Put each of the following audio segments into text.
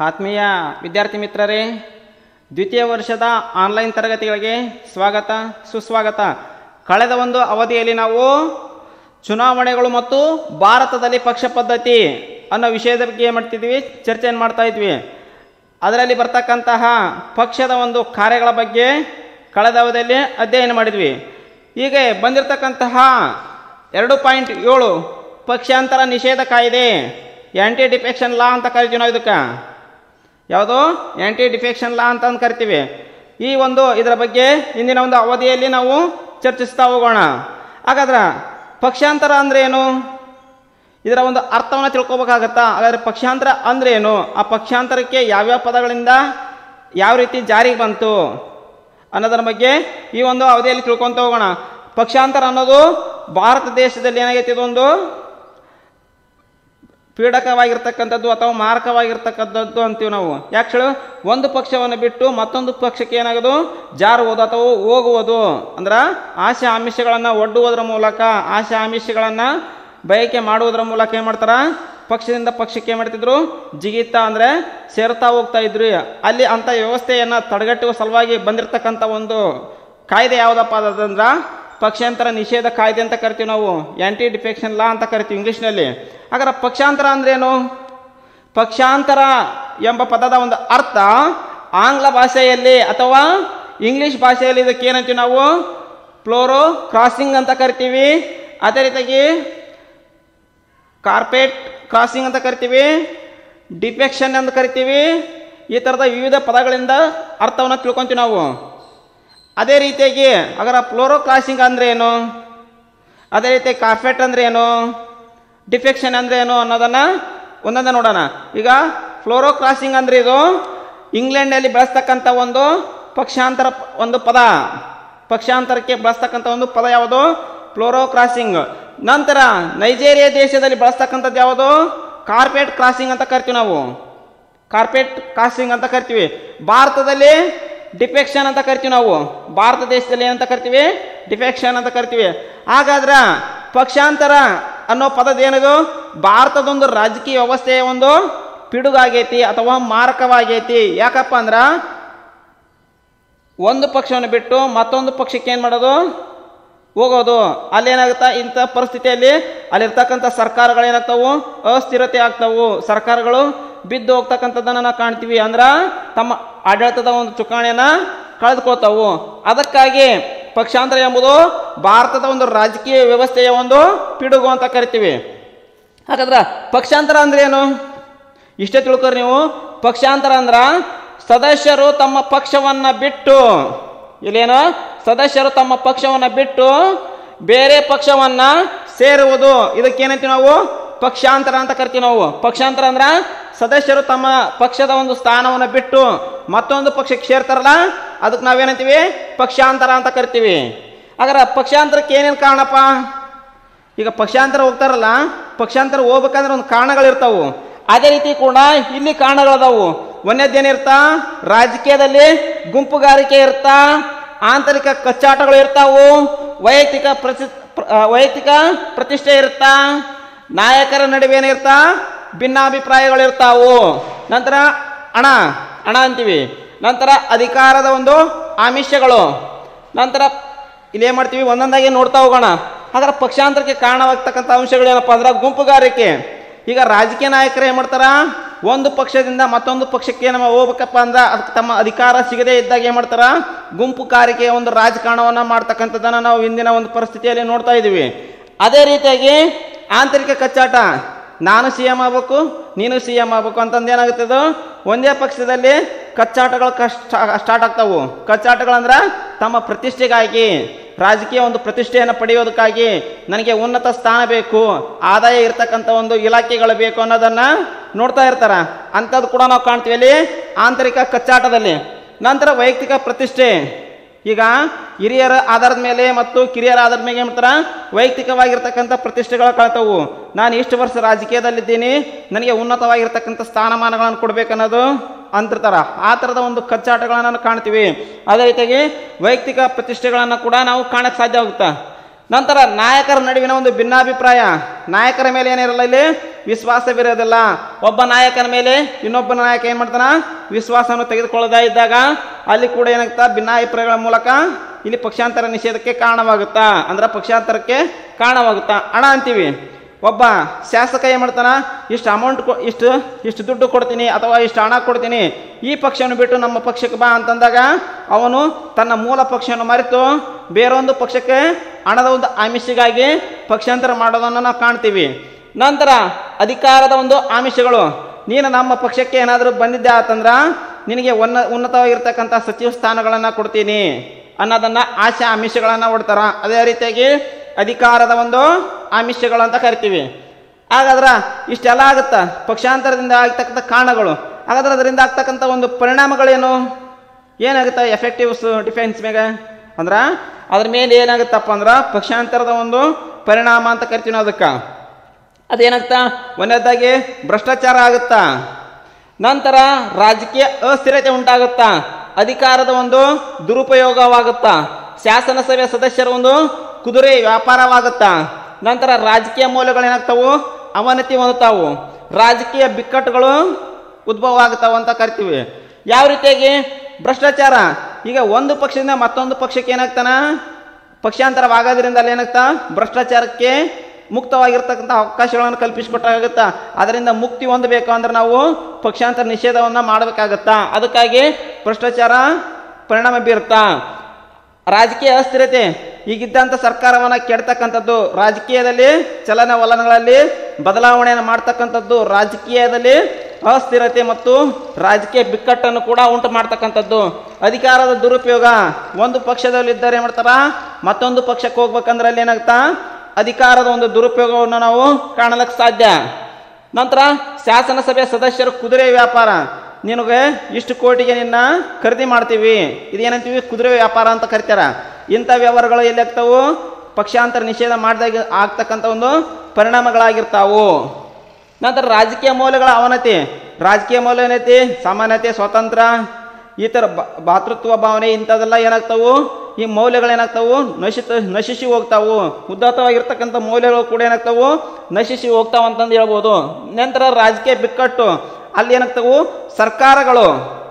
ಆತ್ಮೀಯ ವಿದ್ಯಾರ್ಥಿ ಮಿತ್ರರೇ, ದ್ವಿತೀಯ ವರ್ಷದ ಆನ್ಲೈನ್ ತರಗತಿಗಳಿಗೆ ಸ್ವಾಗತ, ಸುಸ್ವಾಗತ. ಕಳೆದ ಒಂದು ಅವಧಿಯಲ್ಲಿ ನಾವು ಚುನಾವಣೆಗಳು ಮತ್ತು ಭಾರತದಲ್ಲಿ ಪಕ್ಷ ಪದ್ಧತಿ ಅನ್ನೋ ವಿಷಯದ ಬಗ್ಗೆ ಏನು ಮಾಡ್ತಿದ್ವಿ? ಚರ್ಚೆಯನ್ನು ಮಾಡ್ತಾ ಇದ್ವಿ? ಅದರಲ್ಲಿ ಬರ್ತಕ್ಕಂತಹ ಪಕ್ಷದ ಒಂದು ಕಾರ್ಯಗಳ ಬಗ್ಗೆ ಕಳೆದ ಅವಧಿಯಲ್ಲಿ ಅಧ್ಯಯನ ಮಾಡಿದ್ವಿ. ಹೀಗೆ ಬಂದಿರತಕ್ಕಂತಹ ಎರಡು ಪಾಯಿಂಟ್ ಏಳು ಪಕ್ಷಾಂತರ ನಿಷೇಧ ಕಾಯಿದೆ ಆ್ಯಂಟಿ ಡಿಫೆಕ್ಷನ್ ಲಾ ಅಂತ ಕರಿತೀವಿ ನಾವು ಇದಕ್ಕೆ. ಯಾವುದು? ಆ್ಯಂಟಿ ಡಿಫೆಕ್ಷನ್ ಲಾ ಅಂತ ಅಂದ್ ಕರಿತೀವಿ. ಈ ಒಂದು ಇದರ ಬಗ್ಗೆ ಇಂದಿನ ಒಂದು ಅವಧಿಯಲ್ಲಿ ನಾವು ಚರ್ಚಿಸ್ತಾ ಹೋಗೋಣ. ಹಾಗಾದ್ರೆ ಪಕ್ಷಾಂತರ ಅಂದ್ರೆ ಏನು? ಇದರ ಒಂದು ಅರ್ಥವನ್ನು ತಿಳ್ಕೊಬೇಕಾಗತ್ತಾ? ಹಾಗಾದ್ರೆ ಪಕ್ಷಾಂತರ ಅಂದ್ರೆ ಏನು? ಆ ಪಕ್ಷಾಂತರಕ್ಕೆ ಯಾವ್ಯಾವ ಪದಗಳಿಂದ ಯಾವ ರೀತಿ ಜಾರಿಗೆ ಬಂತು ಅನ್ನೋದರ ಬಗ್ಗೆ ಈ ಒಂದು ಅವಧಿಯಲ್ಲಿ ತಿಳ್ಕೊತ ಹೋಗೋಣ. ಪಕ್ಷಾಂತರ ಅನ್ನೋದು ಭಾರತ ದೇಶದಲ್ಲಿ ಏನಾಗೈತೆ ಇದೊಂದು? ಪೀಡಕವಾಗಿರ್ತಕ್ಕಂಥದ್ದು ಅಥವಾ ಮಾರಕವಾಗಿರ್ತಕ್ಕಂಥದ್ದು ಅಂತೀವಿ ನಾವು. ಯಾಕೆ ಹೇಳು? ಒಂದು ಪಕ್ಷವನ್ನು ಬಿಟ್ಟು ಮತ್ತೊಂದು ಪಕ್ಷಕ್ಕೆ ಏನಾಗೋದು? ಜಾರುವುದು ಅಥವಾ ಹೋಗುವುದು. ಅಂದ್ರೆ ಆಶೆ ಆಮಿಷಗಳನ್ನು ಒಡ್ಡುವುದರ ಮೂಲಕ ಆಶೆ ಆಮಿಷಗಳನ್ನು ಬಯಕೆ ಮಾಡುವುದರ ಮೂಲಕ ಏನು ಮಾಡ್ತಾರೆ? ಪಕ್ಷದಿಂದ ಪಕ್ಷಕ್ಕೆ ಏನು ಮಾಡ್ತಿದ್ರು? ಜಿಗಿತಾ ಅಂದರೆ ಸೇರ್ತಾ ಹೋಗ್ತಾ ಇದ್ರು. ಅಲ್ಲಿ ಅಂಥ ವ್ಯವಸ್ಥೆಯನ್ನು ತಡೆಗಟ್ಟುವ ಸಲುವಾಗಿ ಬಂದಿರತಕ್ಕಂಥ ಒಂದು ಕಾಯ್ದೆ ಯಾವುದಪ್ಪ ಅದಂದ್ರೆ ಪಕ್ಷಾಂತರ ನಿಷೇಧ ಕಾಯ್ದೆ ಅಂತ ಕರಿತೀವಿ ನಾವು ಆ್ಯಂಟಿ ಡಿಫೆಕ್ಷನ್ ಲಾ ಅಂತ ಕರಿತೀವಿ ಇಂಗ್ಲೀಷ್ನಲ್ಲಿ. ಹಾಗಾದ್ರೆ ಪಕ್ಷಾಂತರ ಅಂದ್ರೇನು ಪಕ್ಷಾಂತರ ಎಂಬ ಪದದ ಒಂದು ಅರ್ಥ ಆಂಗ್ಲ ಭಾಷೆಯಲ್ಲಿ ಅಥವಾ ಇಂಗ್ಲೀಷ್ ಭಾಷೆಯಲ್ಲಿ ಇದಕ್ಕೆ ಏನಂತೀವಿ ನಾವು? ಫ್ಲೋರೋ ಕ್ರಾಸಿಂಗ್ ಅಂತ ಕರಿತೀವಿ. ಅದೇ ರೀತಿಯಾಗಿ ಕಾರ್ಪೆಟ್ ಕ್ರಾಸಿಂಗ್ ಅಂತ ಕರಿತೀವಿ. ಡಿಫೆಕ್ಷನ್ ಅಂತ ಕರಿತೀವಿ. ಈ ಥರದ ವಿವಿಧ ಪದಗಳಿಂದ ಅರ್ಥವನ್ನು ತಿಳ್ಕೊಂತೀವಿ ನಾವು. ಅದೇ ರೀತಿಯಾಗಿ ಅದರ ಫ್ಲೋರೋ ಕ್ರಾಸಿಂಗ್ ಅಂದ್ರೆ ಏನು? ಅದೇ ರೀತಿ ಕಾರ್ಪೆಟ್ ಅಂದರೆ ಏನು? ಡಿಫೆಕ್ಷನ್ ಅಂದರೆ ಏನು ಅನ್ನೋದನ್ನು ಒಂದೊಂದೇ ನೋಡೋಣ. ಈಗ ಫ್ಲೋರೋ ಕ್ರಾಸಿಂಗ್ ಅಂದರೆ ಇದು ಇಂಗ್ಲೆಂಡಲ್ಲಿ ಬಳಸ್ತಕ್ಕಂಥ ಒಂದು ಪಕ್ಷಾಂತರ ಒಂದು ಪದ. ಪಕ್ಷಾಂತರಕ್ಕೆ ಬಳಸ್ತಕ್ಕಂಥ ಒಂದು ಪದ ಯಾವುದು? ಫ್ಲೋರೋ ಕ್ರಾಸಿಂಗ್ ನಂತರ ನೈಜೇರಿಯಾ ದೇಶದಲ್ಲಿ ಬಳಸ್ತಕ್ಕಂಥದ್ದು ಯಾವುದು? ಕಾರ್ಪೆಟ್ ಕ್ರಾಸಿಂಗ್ ಅಂತ ಕರಿತೀವಿ ನಾವು. ಕಾರ್ಪೆಟ್ ಕ್ರಾಸಿಂಗ್ ಅಂತ ಕರಿತೀವಿ. ಭಾರತದಲ್ಲಿ ಡಿಫೆಕ್ಷನ್ ಅಂತ ಕರಿತೀವಿ ನಾವು. ಭಾರತ ದೇಶದಲ್ಲಿ ಏನಂತ ಕರಿತೀವಿ? ಡಿಫೆಕ್ಷನ್ ಅಂತ ಕರಿತೀವಿ. ಹಾಗಾದ್ರೆ ಪಕ್ಷಾಂತರ ಅನ್ನೋ ಪದದ ಏನದು? ಭಾರತದೊಂದು ರಾಜಕೀಯ ವ್ಯವಸ್ಥೆಯ ಒಂದು ಪಿಡುಗಾಗೈತಿ ಅಥವಾ ಮಾರಕವಾಗೈತಿ. ಯಾಕಪ್ಪ ಅಂದ್ರೆ ಒಂದು ಪಕ್ಷವನ್ನು ಬಿಟ್ಟು ಮತ್ತೊಂದು ಪಕ್ಷಕ್ಕೆ ಏನು ಮಾಡೋದು? ಹೋಗೋದು. ಅಲ್ಲೇನಾಗುತ್ತಾ? ಇಂಥ ಪರಿಸ್ಥಿತಿಯಲ್ಲಿ ಅಲ್ಲಿರ್ತಕ್ಕಂಥ ಸರ್ಕಾರಗಳು ಏನಾಗ್ತಾವು ಅಸ್ಥಿರತೆ ಆಗ್ತಾವು. ಸರ್ಕಾರಗಳು ಬಿದ್ದು ಹೋಗ್ತಕ್ಕಂಥದ್ದನ್ನು ನಾವು ಕಾಣ್ತೀವಿ ಅಂದ್ರೆ ತಮ್ಮ ಆಡಳಿತದ ಒಂದು ಚುಕ್ಕಾಣಿಯನ್ನ ಕಳೆದುಕೊಳ್ತಾವು. ಅದಕ್ಕಾಗಿ ಪಕ್ಷಾಂತರ ಎಂಬುದು ಭಾರತದ ಒಂದು ರಾಜಕೀಯ ವ್ಯವಸ್ಥೆಯ ಒಂದು ಪಿಡುಗು ಅಂತ ಕರಿತೀವಿ. ಹಾಗಾದ್ರೆ ಪಕ್ಷಾಂತರ ಅಂದ್ರೆ ಏನು? ಇಷ್ಟೇ ತಿಳ್ಕೊರಿ ನೀವು. ಪಕ್ಷಾಂತರ ಅಂದ್ರ ಸದಸ್ಯರು ತಮ್ಮ ಪಕ್ಷವನ್ನ ಬಿಟ್ಟು, ಇಲ್ಲೇನು? ಸದಸ್ಯರು ತಮ್ಮ ಪಕ್ಷವನ್ನ ಬಿಟ್ಟು ಬೇರೆ ಪಕ್ಷವನ್ನ ಸೇರುವುದು. ಇದಕ್ಕೇನಂತೀವಿ ನಾವು? ಪಕ್ಷಾಂತರ ಅಂತ ಕರಿತೀವಿ ನಾವು. ಪಕ್ಷಾಂತರ ಅಂದ್ರ ಸದಸ್ಯರು ತಮ್ಮ ಪಕ್ಷದ ಒಂದು ಸ್ಥಾನವನ್ನು ಬಿಟ್ಟು ಮತ್ತೊಂದು ಪಕ್ಷಕ್ಕೆ ಸೇರ್ತಾರಲ್ಲ, ಅದಕ್ಕೆ ನಾವೇನಂತೀವಿ? ಪಕ್ಷಾಂತರ ಅಂತ ಕರಿತೀವಿ. ಹಾಗಾದ್ರೆ ಪಕ್ಷಾಂತರಕ್ಕೆ ಏನೇನು ಕಾರಣಪ್ಪ? ಈಗ ಪಕ್ಷಾಂತರ ಹೋಗ್ತಾರಲ್ಲ, ಪಕ್ಷಾಂತರ ಹೋಗ್ಬೇಕಂದ್ರೆ ಒಂದು ಕಾರಣಗಳಿರ್ತಾವೆ. ಅದೇ ರೀತಿ ಕೂಡ ಇಲ್ಲಿ ಕಾರಣಗಳದಾವು. ಒಂದೇದೇನಿರ್ತಾ? ರಾಜಕೀಯದಲ್ಲಿ ಗುಂಪುಗಾರಿಕೆ ಇರ್ತಾ, ಆಂತರಿಕ ಕಚ್ಚಾಟಗಳು ಇರ್ತಾವು, ವೈಯಕ್ತಿಕ ಪ್ರತಿ ವೈಯಕ್ತಿಕ ಪ್ರತಿಷ್ಠೆ ಇರ್ತಾ, ನಾಯಕರ ನಡುವೆ ಏನಿರ್ತಾ? ಭಿನ್ನಾಭಿಪ್ರಾಯಗಳು ಇರ್ತಾವು ನಂತರ ಹಣ ಹಣ ಅಂತೀವಿ. ನಂತರ ಅಧಿಕಾರದ ಒಂದು ಆಮಿಷಗಳು ನಂತರ ಇಲ್ಲಿ ಏನು ಮಾಡ್ತೀವಿ ಒಂದೊಂದಾಗಿ ನೋಡ್ತಾ ಹೋಗೋಣ. ಅದರ ಪಕ್ಷಾಂತರಕ್ಕೆ ಕಾರಣವಾಗ್ತಕ್ಕಂಥ ಅಂಶಗಳು ಏನಪ್ಪ ಅಂದ್ರೆ ಗುಂಪುಗಾರಿಕೆ. ಈಗ ರಾಜಕೀಯ ನಾಯಕರು ಏನು ಮಾಡ್ತಾರ? ಒಂದು ಪಕ್ಷದಿಂದ ಮತ್ತೊಂದು ಪಕ್ಷಕ್ಕೆ ನಮ್ಮ ಹೋಗ್ಬೇಕಪ್ಪ ಅಂದ್ರೆ ಅದಕ್ಕೆ ತಮ್ಮ ಅಧಿಕಾರ ಸಿಗದೇ ಇದ್ದಾಗ ಏನು ಮಾಡ್ತಾರ? ಗುಂಪುಗಾರಿಕೆಯ ಒಂದು ರಾಜಕಾರಣವನ್ನು ಮಾಡ್ತಕ್ಕಂಥದ್ದನ್ನು ನಾವು ಇಂದಿನ ಒಂದು ಪರಿಸ್ಥಿತಿಯಲ್ಲಿ ನೋಡ್ತಾ ಇದ್ದೀವಿ. ಅದೇ ರೀತಿಯಾಗಿ ಆಂತರಿಕ ಕಚ್ಚಾಟ. ನಾನು ಸಿ ಎಂ ಆಗ್ಬೇಕು, ನೀನು ಸಿ ಎಂ ಆಗ್ಬೇಕು ಅಂತಂದು ಏನಾಗುತ್ತದು? ಒಂದೇ ಪಕ್ಷದಲ್ಲಿ ಕಚ್ಚಾಟಗಳು ಕಷ್ಟ ಸ್ಟಾರ್ಟ್ ಆಗ್ತಾವು. ಕಚ್ಚಾಟಗಳಂದ್ರೆ ತಮ್ಮ ಪ್ರತಿಷ್ಠೆಗಾಗಿ, ರಾಜಕೀಯ ಒಂದು ಪ್ರತಿಷ್ಠೆಯನ್ನು ಪಡೆಯೋದಕ್ಕಾಗಿ ನನಗೆ ಉನ್ನತ ಸ್ಥಾನ ಬೇಕು, ಆದಾಯ ಇರ್ತಕ್ಕಂಥ ಒಂದು ಇಲಾಖೆಗಳು ಬೇಕು ಅನ್ನೋದನ್ನು ನೋಡ್ತಾ ಇರ್ತಾರೆ. ಅಂಥದ್ದು ಕೂಡ ನಾವು ಕಾಣ್ತೀವಿ ಅಲ್ಲಿ, ಆಂತರಿಕ ಕಚ್ಚಾಟದಲ್ಲಿ. ನಂತರ ವೈಯಕ್ತಿಕ ಪ್ರತಿಷ್ಠೆ. ಈಗ ಹಿರಿಯರ ಆಧಾರದ ಮೇಲೆ ಮತ್ತು ಕಿರಿಯರ ಆಧಾರದ ಮೇಲೆ ಏನು ವೈಯಕ್ತಿಕವಾಗಿರ್ತಕ್ಕಂಥ ಪ್ರತಿಷ್ಠೆಗಳು ಕಳ್ತವು. ನಾನು ಇಷ್ಟು ವರ್ಷ ರಾಜಕೀಯದಲ್ಲಿದ್ದೀನಿ. ನನಗೆ ಉನ್ನತವಾಗಿರ್ತಕ್ಕಂಥ ಸ್ಥಾನಮಾನಗಳನ್ನು ಕೊಡ್ಬೇಕನ್ನೋದು ಅಂತಿರ್ತಾರ. ಆ ಥರದ ಒಂದು ಕಚ್ಚಾಟಗಳನ್ನು ಕಾಣ್ತೀವಿ. ಅದೇ ರೀತಿಯಾಗಿ ವೈಯಕ್ತಿಕ ಪ್ರತಿಷ್ಠೆಗಳನ್ನು ಕೂಡ ನಾವು ಕಾಣಕ್ಕೆ ಸಾಧ್ಯ ಆಗುತ್ತಾ? ನಂತರ ನಾಯಕರ ನಡುವಿನ ಒಂದು ಭಿನ್ನಾಭಿಪ್ರಾಯ. ನಾಯಕರ ಮೇಲೆ ಏನಿರಲ್ಲ ಇಲ್ಲಿ? ವಿಶ್ವಾಸವಿರೋದಿಲ್ಲ ಒಬ್ಬ ನಾಯಕನ ಮೇಲೆ ಇನ್ನೊಬ್ಬ ನಾಯಕ ಏನು ಮಾಡ್ತಾನೆ? ವಿಶ್ವಾಸವನ್ನು ತೆಗೆದುಕೊಳ್ಳದೇ ಇದ್ದಾಗ ಅಲ್ಲಿ ಕೂಡ ಏನಾಗ್ತಾ, ಭಿನ್ನಾಭಿಪ್ರಾಯಗಳ ಮೂಲಕ ಇಲ್ಲಿ ಪಕ್ಷಾಂತರ ನಿಷೇಧಕ್ಕೆ ಕಾರಣವಾಗುತ್ತಾ? ಅಂದ್ರೆ ಪಕ್ಷಾಂತರಕ್ಕೆ ಕಾರಣವಾಗುತ್ತಾ? ಹಣ ಅಂತೀವಿ. ಒಬ್ಬ ಶಾಸಕ ಏನು ಮಾಡ್ತಾನೆ? ಇಷ್ಟು ಅಮೌಂಟ್ ಕೊ, ಇಷ್ಟು ಇಷ್ಟು ದುಡ್ಡು ಕೊಡ್ತೀನಿ ಅಥವಾ ಇಷ್ಟು ಹಣ ಕೊಡ್ತೀನಿ, ಈ ಪಕ್ಷವನ್ನು ಬಿಟ್ಟು ನಮ್ಮ ಪಕ್ಷಕ್ಕೆ ಬಾ ಅಂತಂದಾಗ ಅವನು ತನ್ನ ಮೂಲ ಪಕ್ಷವನ್ನು ಮರೆತು ಬೇರೊಂದು ಪಕ್ಷಕ್ಕೆ ಹಣದ ಒಂದು ಆಮಿಷಗಾಗಿ ಪಕ್ಷಾಂತರ ಮಾಡೋದನ್ನು ನಾವು ಕಾಣ್ತೀವಿ. ನಂತರ ಅಧಿಕಾರದ ಒಂದು ಆಮಿಷಗಳು. ನೀನು ನಮ್ಮ ಪಕ್ಷಕ್ಕೆ ಏನಾದರೂ ಬಂದಿದ್ದೆ ಆತಂದ್ರೆ ನಿನಗೆ ಉನ್ನ, ಉನ್ನತವಾಗಿರ್ತಕ್ಕಂಥ ಸಚಿವ ಸ್ಥಾನಗಳನ್ನು ಕೊಡ್ತೀನಿ ಅನ್ನೋದನ್ನು ಆಶೆ ಆಮಿಷಗಳನ್ನು ಹೊಡ್ತಾರ ಅದೇ ರೀತಿಯಾಗಿ ಅಧಿಕಾರದ ಒಂದು ಆಮಿಷಗಳು ಅಂತ ಕರಿತೀವಿ. ಹಾಗಾದ್ರೆ ಇಷ್ಟೆಲ್ಲ ಆಗುತ್ತಾ? ಪಕ್ಷಾಂತರದಿಂದ ಆಗ್ತಕ್ಕಂಥ ಕಾರಣಗಳು. ಹಾಗಾದ್ರೆ ಅದರಿಂದ ಆಗ್ತಕ್ಕಂಥ ಒಂದು ಪರಿಣಾಮಗಳೇನು? ಏನಾಗುತ್ತೆ ಎಫೆಕ್ಟಿವ್ಸ್ ಡಿಫೆನ್ಸ್ ಮೇಲೆ ಅಂದ್ರೆ ಅದ್ರ ಮೇಲೆ ಏನಾಗುತ್ತಪ್ಪ ಅಂದ್ರೆ ಪಕ್ಷಾಂತರದ ಒಂದು ಪರಿಣಾಮ ಅಂತ ಕರಿತೀವಿ ಅದಕ್ಕೆ. ಅದೇನಾಗ್ತಾ ಒಂದನೇದಾಗಿ ಭ್ರಷ್ಟಾಚಾರ ಆಗುತ್ತಾ? ನಂತರ ರಾಜಕೀಯ ಅಸ್ಥಿರತೆ ಉಂಟಾಗುತ್ತಾ? ಅಧಿಕಾರದ ಒಂದು ದುರುಪಯೋಗವಾಗುತ್ತಾ? ಶಾಸನಸಭೆ ಸದಸ್ಯರ ಒಂದು ಕುದುರೆ ವ್ಯಾಪಾರವಾಗುತ್ತಾ? ನಂತರ ರಾಜಕೀಯ ಮೌಲ್ಯಗಳೇನಾಗ್ತಾವು ಅವನತಿ ಹೊಂದುತ್ತಾವು. ರಾಜಕೀಯ ಬಿಕ್ಕಟ್ಟುಗಳು ಉದ್ಭವ ಆಗ್ತಾವ ಅಂತ ಕರಿತೀವಿ. ಯಾವ ರೀತಿಯಾಗಿ? ಭ್ರಷ್ಟಾಚಾರ. ಈಗ ಒಂದು ಪಕ್ಷದಿಂದ ಮತ್ತೊಂದು ಪಕ್ಷಕ್ಕೆ ಏನಾಗ್ತಾನ? ಪಕ್ಷಾಂತರವಾಗೋದ್ರಿಂದ ಅಲ್ಲಿ ಏನಾಗ್ತಾ? ಭ್ರಷ್ಟಾಚಾರಕ್ಕೆ ಮುಕ್ತವಾಗಿರ್ತಕ್ಕಂಥ ಅವಕಾಶಗಳನ್ನು ಕಲ್ಪಿಸಿಕೊಟ್ಟಾಗುತ್ತಾ? ಅದರಿಂದ ಮುಕ್ತಿ ಹೊಂದಬೇಕು ಅಂದ್ರೆ ನಾವು ಪಕ್ಷಾಂತರ ನಿಷೇಧವನ್ನು ಮಾಡಬೇಕಾಗತ್ತಾ? ಅದಕ್ಕಾಗಿ ಭ್ರಷ್ಟಾಚಾರ ಪರಿಣಾಮ ಬೀರುತ್ತಾ? ರಾಜಕೀಯ ಅಸ್ಥಿರತೆ. ಈಗಿದ್ದಂಥ ಸರ್ಕಾರವನ್ನು ಕೆಡ್ತಕ್ಕಂಥದ್ದು ರಾಜಕೀಯದಲ್ಲಿ, ಚಲನವಲನಗಳಲ್ಲಿ, ಬದಲಾವಣೆಯನ್ನು ಮಾಡ್ತಕ್ಕಂಥದ್ದು ರಾಜಕೀಯದಲ್ಲಿ ಅಸ್ಥಿರತೆ ಮತ್ತು ರಾಜಕೀಯ ಬಿಕ್ಕಟ್ಟನ್ನು ಕೂಡ ಉಂಟು ಮಾಡ್ತಕ್ಕಂಥದ್ದು. ಅಧಿಕಾರದ ದುರುಪಯೋಗ. ಒಂದು ಪಕ್ಷದಲ್ಲಿದ್ದರೆ ಏನು ಮಾಡ್ತಾರ? ಮತ್ತೊಂದು ಪಕ್ಷಕ್ಕೆ ಹೋಗ್ಬೇಕಂದ್ರೆ ಅಲ್ಲಿ ಏನಾಗ್ತಾ? ಅಧಿಕಾರದ ಒಂದು ದುರುಪಯೋಗವನ್ನು ನಾವು ಕಾಣಲಿಕ್ಕೆ ಸಾಧ್ಯ. ನಂತರ ಶಾಸನಸಭೆ ಸದಸ್ಯರು ಕುದುರೆ ವ್ಯಾಪಾರ. ನಿನಗೆ ಇಷ್ಟು ಕೋಟಿಗೆ ನಿನ್ನ ಖರೀದಿ ಮಾಡ್ತೀವಿ. ಇದೇನಂತೀವಿ? ಕುದುರೆ ವ್ಯಾಪಾರ ಅಂತ ಕರಿತಾರ. ಇಂಥ ವ್ಯವಹಾರಗಳು ಎಲ್ಲಿ ಆಗ್ತಾವು? ಪಕ್ಷಾಂತರ ನಿಷೇಧ ಮಾಡಿದಾಗ ಆಗ್ತಕ್ಕಂಥ ಒಂದು ಪರಿಣಾಮಗಳಾಗಿರ್ತಾವು. ನಂತರ ರಾಜಕೀಯ ಮೌಲ್ಯಗಳ ಅವನತಿ. ರಾಜಕೀಯ ಮೌಲ್ಯ ಏನೈತಿ? ಸಾಮಾನ್ಯತೆ ಸ್ವಾತಂತ್ರ್ಯ ಈ ಥರ ಭಾತೃತ್ವ ಭಾವನೆ ಇಂಥದೆಲ್ಲ ಏನಾಗ್ತಾವು? ಈ ಮೌಲ್ಯಗಳೇನಾಗ್ತಾವು ನಶಿತ, ನಶಿಸಿ ಹೋಗ್ತಾವು. ಉದ್ದತವಾಗಿರ್ತಕ್ಕಂಥ ಮೌಲ್ಯಗಳು ಕೂಡ ಏನಾಗ್ತಾವು? ನಶಿಸಿ ಹೋಗ್ತಾವಂತಂದು ಹೇಳ್ಬೋದು. ನಂತರ ರಾಜಕೀಯ ಬಿಕ್ಕಟ್ಟು. ಅಲ್ಲಿ ಏನಾಗ್ತಾವು? ಸರ್ಕಾರಗಳು.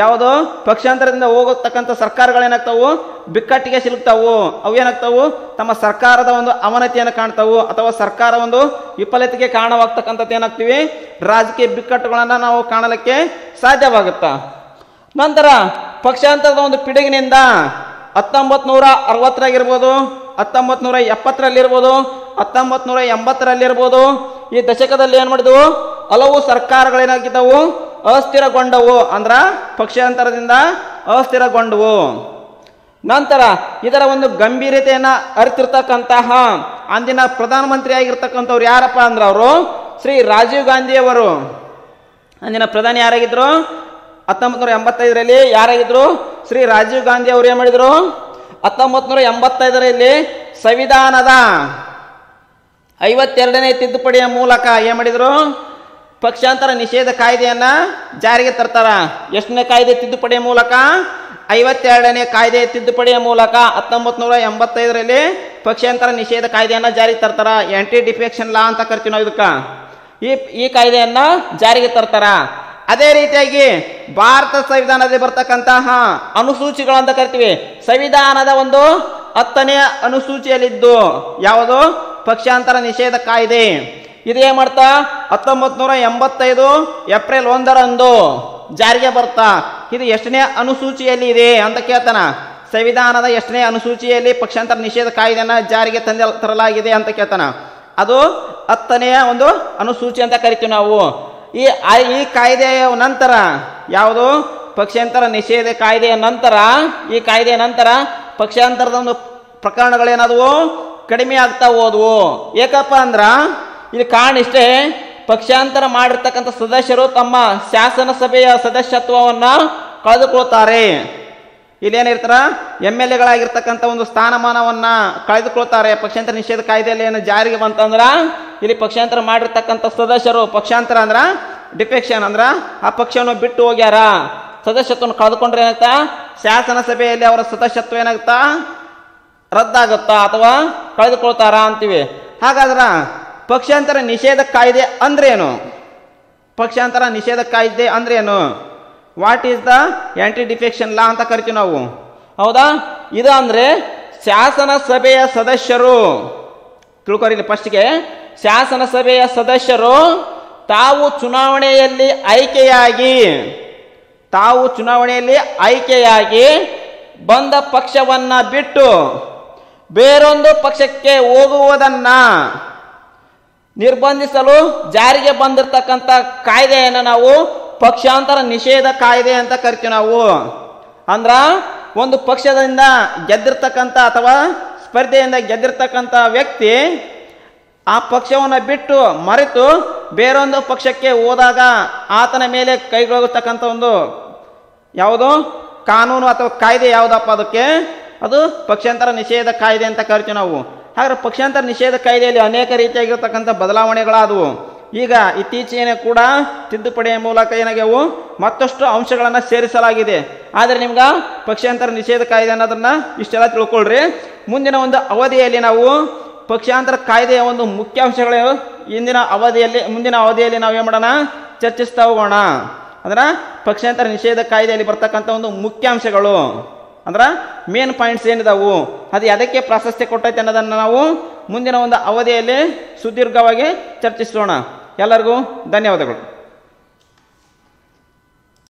ಯಾವುದು? ಪಕ್ಷಾಂತರದಿಂದ ಹೋಗತಕ್ಕಂಥ ಸರ್ಕಾರಗಳೇನಾಗ್ತಾವು ಬಿಕ್ಕಟ್ಟಿಗೆ ಸಿಲುಕ್ತಾವು. ಅವು ಏನಾಗ್ತಾವು? ತಮ್ಮ ಸರ್ಕಾರದ ಒಂದು ಅವನತಿಯನ್ನು ಕಾಣ್ತಾವು. ಅಥವಾ ಸರ್ಕಾರ ಒಂದು ವಿಫಲತೆಗೆ ಕಾರಣವಾಗ್ತಕ್ಕಂಥದ್ದು ಏನಾಗ್ತೀವಿ? ರಾಜಕೀಯ ಬಿಕ್ಕಟ್ಟುಗಳನ್ನು ನಾವು ಕಾಣಲಿಕ್ಕೆ ಸಾಧ್ಯವಾಗುತ್ತಾ? ನಂತರ ಪಕ್ಷಾಂತರದ ಒಂದು ಪಿಡುಗಿನಿಂದ ಹತ್ತೊಂಬತ್ತು ನೂರ ಅರವತ್ತರಾಗಿರ್ಬೋದು ಹತ್ತೊಂಬತ್ತು ನೂರ ಎಪ್ಪತ್ತರಲ್ಲಿರ್ಬೋದು ಹತ್ತೊಂಬತ್ತು ನೂರ ಎಂಬತ್ತರಲ್ಲಿರ್ಬೋದು ಈ ದಶಕದಲ್ಲಿ ಏನು ಮಾಡಿದವು? ಹಲವು ಸರ್ಕಾರಗಳೇನಾಗಿದ್ದವು? ಅಸ್ಥಿರಗೊಂಡವು ಅಂದ್ರ ಪಕ್ಷಾಂತರದಿಂದ ಅಸ್ಥಿರಗೊಂಡವು. ನಂತರ ಇದರ ಒಂದು ಗಂಭೀರತೆಯನ್ನು ಅರಿತಿರ್ತಕ್ಕಂತಹ ಅಂದಿನ ಪ್ರಧಾನಮಂತ್ರಿ ಆಗಿರ್ತಕ್ಕಂಥವ್ರು ಯಾರಪ್ಪ ಅಂದ್ರೆ ಅವರು? ಶ್ರೀ ರಾಜೀವ್ ಗಾಂಧಿ ಅವರು ಅಂದಿನ ಪ್ರಧಾನಿ ಯಾರಾಗಿದ್ರು? ಹತ್ತೊಂಬತ್ತು ನೂರ ಎಂಬತ್ತೈದರಲ್ಲಿ ಯಾರಾಗಿದ್ರು? ಶ್ರೀ ರಾಜೀವ್ ಗಾಂಧಿ ಅವರು ಏನು ಮಾಡಿದ್ರು? ಹತ್ತೊಂಬತ್ತು ನೂರ ಎಂಬತ್ತೈದರಲ್ಲಿ ಸಂವಿಧಾನದ ಐವತ್ತೆರಡನೇ ತಿದ್ದುಪಡಿಯ ಮೂಲಕ ಏನು ಮಾಡಿದ್ರು? ಪಕ್ಷಾಂತರ ನಿಷೇಧ ಕಾಯ್ದೆಯನ್ನ ಜಾರಿಗೆ ತರ್ತಾರ. ಎಷ್ಟನೇ ಕಾಯ್ದೆ ತಿದ್ದುಪಡಿಯ ಮೂಲಕ? ಐವತ್ತೆರಡನೇ ಕಾಯ್ದೆ ತಿದ್ದುಪಡಿಯ ಮೂಲಕ ಹತ್ತೊಂಬತ್ತು ನೂರ ಎಂಬತ್ತೈದರಲ್ಲಿ ಪಕ್ಷಾಂತರ ನಿಷೇಧ ಕಾಯ್ದೆಯನ್ನ ಜಾರಿಗೆ ತರ್ತಾರ. ಆಂಟಿ ಡಿಫೆಕ್ಷನ್ ಲಾ ಅಂತ ಕರಿತೀವಿ ನಾವು ಇದಕ್ಕ. ಈ ಈ ಕಾಯ್ದೆಯನ್ನ ಜಾರಿಗೆ ತರ್ತಾರ. ಅದೇ ರೀತಿಯಾಗಿ ಭಾರತ ಸಂವಿಧಾನದಲ್ಲಿ ಬರ್ತಕ್ಕಂತಹ ಅನುಸೂಚಿಗಳು ಅಂತ ಕರಿತೀವಿ. ಸಂವಿಧಾನದ ಒಂದು ಹತ್ತನೇ ಅನುಸೂಚಿಯಲ್ಲಿದ್ದು ಯಾವುದು? ಪಕ್ಷಾಂತರ ನಿಷೇಧ ಕಾಯ್ದೆ. ಇದು ಮಾಡ್ತಾ? ಹತ್ತೊಂಬತ್ತು ನೂರ ಎಂಬತ್ತೈದು ಏಪ್ರಿಲ್ ಒಂದರಂದು ಜಾರಿಗೆ ಬರ್ತಾ. ಇದು ಎಷ್ಟನೇ ಅನುಸೂಚಿಯಲ್ಲಿ ಇದೆ ಅಂತ ಕೇಳ್ತಾನ. ಸಂವಿಧಾನದ ಎಷ್ಟನೇ ಅನುಸೂಚಿಯಲ್ಲಿ ಪಕ್ಷಾಂತರ ನಿಷೇಧ ಕಾಯ್ದೆಯನ್ನು ಜಾರಿಗೆ ತಂದ ತರಲಾಗಿದೆ ಅಂತ ಕೇಳ್ತಾನ. ಅದು ಹತ್ತನೆಯ ಒಂದು ಅನುಸೂಚಿ ಅಂತ ಕರಿತೀವಿ ನಾವು. ಈ ಈ ಕಾಯ್ದೆಯ ನಂತರ ಯಾವುದು? ಪಕ್ಷಾಂತರ ನಿಷೇಧ ಕಾಯ್ದೆಯ ನಂತರ, ಈ ಕಾಯ್ದೆಯ ನಂತರ ಪಕ್ಷಾಂತರದ ಒಂದು ಪ್ರಕರಣಗಳೇನಾದವು? ಕಡಿಮೆ ಆಗ್ತಾ ಹೋದವು. ಏಕಪ್ಪ ಅಂದ್ರ ಇಲ್ಲಿ ಕಾರಣ ಇಷ್ಟೇ. ಪಕ್ಷಾಂತರ ಮಾಡಿರ್ತಕ್ಕಂಥ ಸದಸ್ಯರು ತಮ್ಮ ಶಾಸನ ಸಭೆಯ ಸದಸ್ಯತ್ವವನ್ನ ಕಳೆದುಕೊಳ್ತಾರೆ. ಇಲ್ಲೇನಿರ್ತಾರ? ಎಂ ಎಲ್ ಎಗಳಾಗಿರ್ತಕ್ಕಂಥ ಒಂದು ಸ್ಥಾನಮಾನವನ್ನ ಕಳೆದುಕೊಳ್ತಾರೆ. ಪಕ್ಷಾಂತರ ನಿಷೇಧ ಕಾಯ್ದೆಯಲ್ಲಿ ಏನು ಜಾರಿಗೆ ಬಂತಂದ್ರೆ, ಇಲ್ಲಿ ಪಕ್ಷಾಂತರ ಮಾಡಿರ್ತಕ್ಕಂಥ ಸದಸ್ಯರು ಪಕ್ಷಾಂತರ ಅಂದ್ರೆ ಡಿಫೆಕ್ಷನ್ ಅಂದ್ರೆ ಆ ಪಕ್ಷವನ್ನು ಬಿಟ್ಟು ಹೋಗ್ಯಾರ. ಸದಸ್ಯತ್ವವನ್ನು ಕಳೆದುಕೊಂಡ್ರೆ ಏನಾಗ್ತಾ? ಶಾಸನ ಸಭೆಯಲ್ಲಿ ಅವರ ಸದಸ್ಯತ್ವ ಏನಾಗ್ತಾ? ರದ್ದಾಗುತ್ತಾ ಅಥವಾ ಕಳೆದುಕೊಳ್ತಾರ ಅಂತೀವಿ. ಹಾಗಾದ್ರ ಪಕ್ಷಾಂತರ ನಿಷೇಧ ಕಾಯ್ದೆ ಅಂದ್ರೇನು? ಪಕ್ಷಾಂತರ ನಿಷೇಧ ಕಾಯ್ದೆ ಅಂದ್ರೇನು? What is the anti defection law ಅಂತ ಕರಿತೀವಿ ನಾವು. ಹೌದಾ? ಇದು ಅಂದ್ರೆ ಶಾಸನ ಸಭೆಯ ಸದಸ್ಯರು. ತಿಳ್ಕೊರಿ ಫಸ್ಟ್ಗೆ ಶಾಸನ ಸಭೆಯ ಸದಸ್ಯರು ತಾವು ಚುನಾವಣೆಯಲ್ಲಿ ಆಯ್ಕೆಯಾಗಿ, ತಾವು ಚುನಾವಣೆಯಲ್ಲಿ ಆಯ್ಕೆಯಾಗಿ ಬಂದ ಪಕ್ಷವನ್ನ ಬಿಟ್ಟು ಬೇರೊಂದು ಪಕ್ಷಕ್ಕೆ ಹೋಗುವುದನ್ನ ನಿರ್ಬಂಧಿಸಲು ಜಾರಿಗೆ ಬಂದಿರತಕ್ಕಂಥ ಕಾಯ್ದೆಯನ್ನು ನಾವು ಪಕ್ಷಾಂತರ ನಿಷೇಧ ಕಾಯ್ದೆ ಅಂತ ಕರಿತೀವಿ ನಾವು. ಅಂದ್ರ ಒಂದು ಪಕ್ಷದಿಂದ ಗೆದ್ದಿರ್ತಕ್ಕಂಥ ಅಥವಾ ಸ್ಪರ್ಧೆಯಿಂದ ಗೆದ್ದಿರ್ತಕ್ಕಂಥ ವ್ಯಕ್ತಿ ಆ ಪಕ್ಷವನ್ನು ಬಿಟ್ಟು ಮರೆತು ಬೇರೊಂದು ಪಕ್ಷಕ್ಕೆ ಹೋದಾಗ ಆತನ ಮೇಲೆ ಕೈಗೊಳ್ಳತಕ್ಕಂಥ ಒಂದು ಯಾವುದು ಕಾನೂನು ಅಥವಾ ಕಾಯ್ದೆ ಯಾವುದಪ್ಪ ಅದಕ್ಕೆ? ಅದು ಪಕ್ಷಾಂತರ ನಿಷೇಧ ಕಾಯ್ದೆ ಅಂತ ಕರಿತೀವಿ ನಾವು. ಹಾಗಾದ್ರೆ ಪಕ್ಷಾಂತರ ನಿಷೇಧ ಕಾಯ್ದೆಯಲ್ಲಿ ಅನೇಕ ರೀತಿಯಾಗಿರ್ತಕ್ಕಂಥ ಬದಲಾವಣೆಗಳಾದವು. ಈಗ ಇತ್ತೀಚೆಗೆ ಕೂಡ ತಿದ್ದುಪಡಿಯ ಮೂಲಕ ಏನಾಗ್ಯಾವು? ಮತ್ತಷ್ಟು ಅಂಶಗಳನ್ನು ಸೇರಿಸಲಾಗಿದೆ. ಆದರೆ ನಿಮ್ಗೆ ಪಕ್ಷಾಂತರ ನಿಷೇಧ ಕಾಯ್ದೆ ಅನ್ನೋದನ್ನು ಇಷ್ಟೆಲ್ಲ ತಿಳ್ಕೊಳ್ರಿ. ಮುಂದಿನ ಒಂದು ಅವಧಿಯಲ್ಲಿ ನಾವು ಪಕ್ಷಾಂತರ ಕಾಯ್ದೆಯ ಒಂದು ಮುಖ್ಯಾಂಶಗಳು ಇಂದಿನ ಅವಧಿಯಲ್ಲಿ, ಮುಂದಿನ ಅವಧಿಯಲ್ಲಿ ನಾವು ಏನು ಮಾಡೋಣ? ಚರ್ಚಿಸ್ತಾ ಹೋಗೋಣ. ಅಂದ್ರೆ ಪಕ್ಷಾಂತರ ನಿಷೇಧ ಕಾಯ್ದೆಯಲ್ಲಿ ಬರ್ತಕ್ಕಂಥ ಒಂದು ಮುಖ್ಯಾಂಶಗಳು ಅಂದ್ರೆ ಮೇನ್ ಪಾಯಿಂಟ್ಸ್ ಏನಿದಾವು? ಅದು ಅದಕ್ಕೆ ಪ್ರಾಶಸ್ತ್ಯ ಕೊಟ್ಟೈತೆ ಅನ್ನೋದನ್ನು ನಾವು ಮುಂದಿನ ಒಂದು ಅವಧಿಯಲ್ಲಿ ಸುದೀರ್ಘವಾಗಿ ಚರ್ಚಿಸೋಣ. ಎಲ್ಲರಿಗೂ ಧನ್ಯವಾದಗಳು.